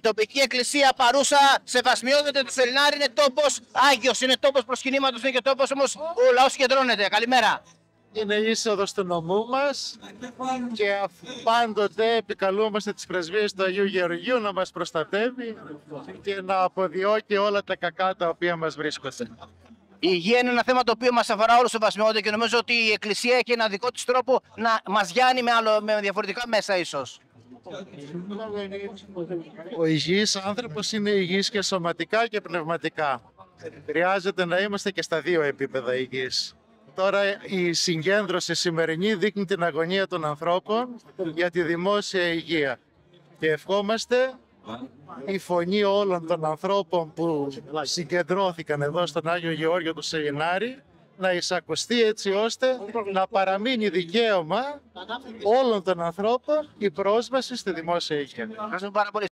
τοπική εκκλησία παρούσα σεβασμιότητα του Σελινάρη είναι τόπος Άγιος, είναι τόπος προσκυνήματος, είναι και τόπος όμως ο λαός συγκεντρώνεται. Καλημέρα. Είναι η είσοδος του νομού μας και αφ- πάντοτε επικαλούμαστε τις πρεσβείες του Αγίου Γεωργίου να μας προστατεύει και να αποδιώκει όλα τα κακά τα οποία μας βρίσκονται. Η υγεία είναι ένα θέμα το οποίο μας αφορά όλους σεβασμιότητα και νομίζω ότι η εκκλησία έχει ένα δικό της τρόπο να μας γιάνει με, άλλο, με διαφορετικά μέσα ίσως. Ο υγιής άνθρωπος είναι υγιής και σωματικά και πνευματικά. Χρειάζεται να είμαστε και στα δύο επίπεδα υγιείς. Τώρα η συγκέντρωση σημερινή δείχνει την αγωνία των ανθρώπων για τη δημόσια υγεία. Και ευχόμαστε η φωνή όλων των ανθρώπων που συγκεντρώθηκαν εδώ στον Άγιο Γεώργιο του Σελινάρη να εισακουστεί έτσι ώστε να παραμείνει δικαίωμα όλων των ανθρώπων η πρόσβαση στη δημόσια υγεία. Ευχαριστούμε πάρα πολύ.